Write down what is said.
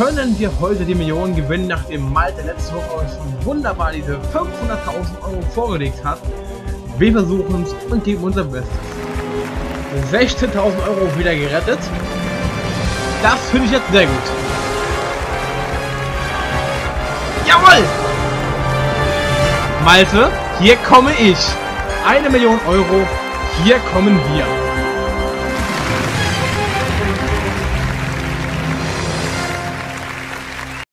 können wir heute die Millionen gewinnen, nachdem Malte letzte Woche schon wunderbar diese 500.000 Euro vorgelegt hat. Wir versuchen es und geben unser Bestes. 16.000 Euro wieder gerettet. Das finde ich jetzt sehr gut. Jawohl! Malte, hier komme ich. Eine Million Euro, hier kommen wir.